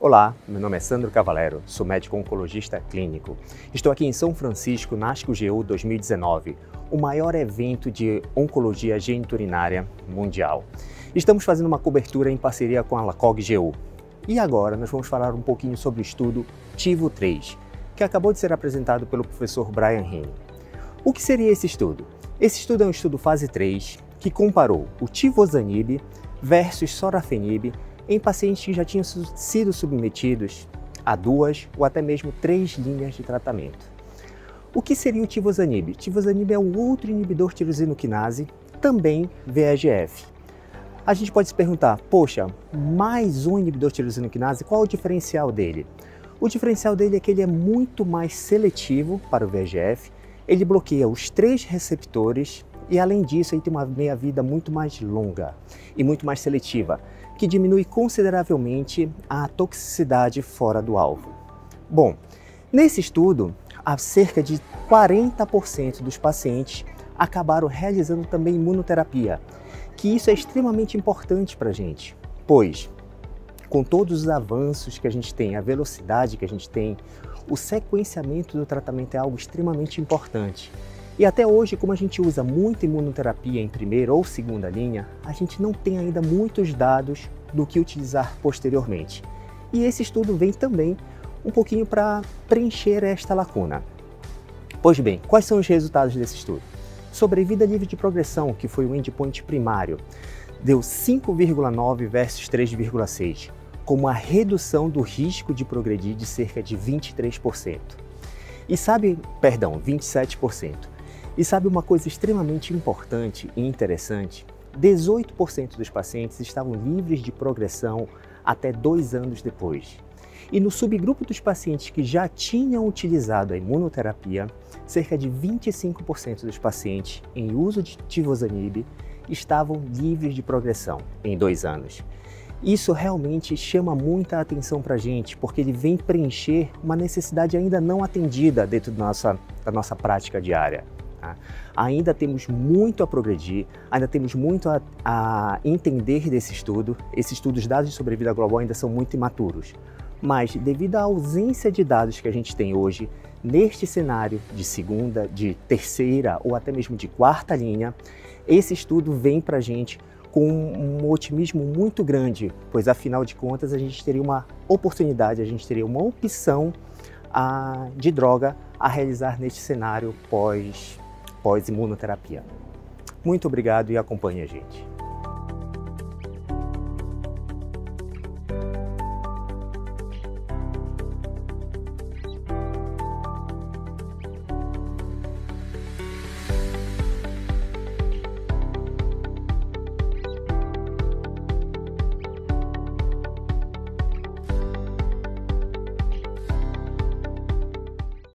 Olá, meu nome é Sandro Cavalero, sou médico oncologista clínico. Estou aqui em São Francisco, na ASCO-GU 2019, o maior evento de oncologia geniturinária mundial. Estamos fazendo uma cobertura em parceria com a LACOG-GU. E agora nós vamos falar um pouquinho sobre o estudo TIVO 3, que acabou de ser apresentado pelo professor Brian Heine. O que seria esse estudo? Esse estudo é um estudo fase 3 que comparou o tivozanib versus sorafenib em pacientes que já tinham sido submetidos a duas ou até mesmo três linhas de tratamento. O que seria o tivozanib? Tivozanib é um outro inibidor tirosina quinase, também VEGF. A gente pode se perguntar, poxa, mais um inibidor tirosina quinase, qual é o diferencial dele? O diferencial dele é que ele é muito mais seletivo para o VEGF, ele bloqueia os três receptores e além disso ele tem uma meia-vida muito mais longa e muito mais seletiva que diminui consideravelmente a toxicidade fora do alvo. Bom, nesse estudo, cerca de 40% dos pacientes acabaram realizando também imunoterapia, que isso é extremamente importante para a gente, pois com todos os avanços que a gente tem, a velocidade que a gente tem, o sequenciamento do tratamento é algo extremamente importante. E até hoje, como a gente usa muita imunoterapia em primeira ou segunda linha, a gente não tem ainda muitos dados do que utilizar posteriormente. E esse estudo vem também um pouquinho para preencher esta lacuna. Pois bem, quais são os resultados desse estudo? Sobrevida livre de progressão, que foi o endpoint primário, deu 5,9 versus 3,6, com uma redução do risco de progredir de cerca de 23%. E sabe, perdão, 27%. E sabe uma coisa extremamente importante e interessante? 18% dos pacientes estavam livres de progressão até dois anos depois. E no subgrupo dos pacientes que já tinham utilizado a imunoterapia, cerca de 25% dos pacientes em uso de tivozanib estavam livres de progressão em dois anos. Isso realmente chama muita atenção para a gente, porque ele vem preencher uma necessidade ainda não atendida dentro da nossa, da nossa prática diária. Tá? Ainda temos muito a progredir, ainda temos muito a, a entender desse estudo. Esses estudos dados de sobrevida global ainda são muito imaturos. Mas, devido à ausência de dados que a gente tem hoje, neste cenário de segunda, de terceira ou até mesmo de quarta linha, esse estudo vem para a gente com um otimismo muito grande, pois afinal de contas a gente teria uma oportunidade, a gente teria uma opção a, ah, de droga a realizar neste cenário pós pós-imunoterapia. Muito obrigado e acompanhe a gente.